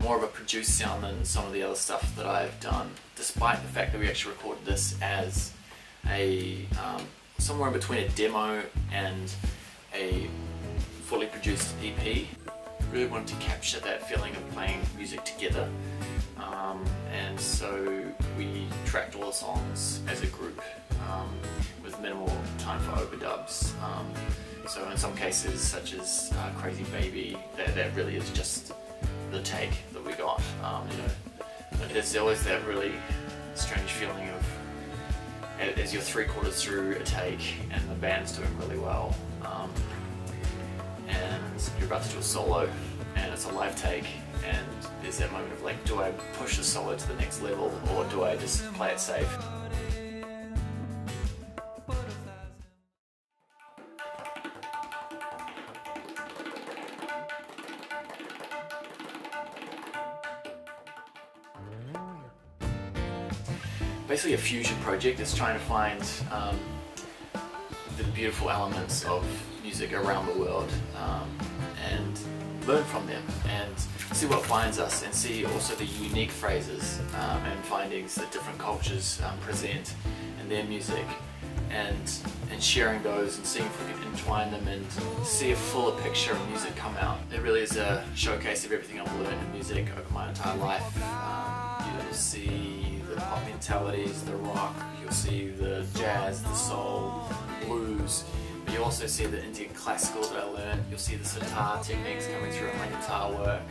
more of a produced sound than some of the other stuff that I've done, despite the fact that we actually recorded this as a um, somewhere in between a demo and Really wanted to capture that feeling of playing music together, um, and so we tracked all the songs as a group um, with minimal time for overdubs. Um, so in some cases, such as uh, Crazy Baby, that, that really is just the take that we got. Um, you know, there's always that really strange feeling of as you're three quarters through a take and the band's doing really well, um, about to do a solo, and it's a live take, and there's that moment of like, do I push the solo to the next level, or do I just play it safe? basically a fusion project that's trying to find um, the beautiful elements of music around the world um, and learn from them and see what binds us and see also the unique phrases um, and findings that different cultures um, present in their music and and sharing those and seeing if we can entwine them and see a fuller picture of music come out. It really is a showcase of everything I've learned in music over my entire life. Um, you'll see the pop mentalities, the rock, you'll see the jazz, the soul, blues, but you also see the Indian classical that I learned. You'll see the sitar techniques coming through in my guitar work.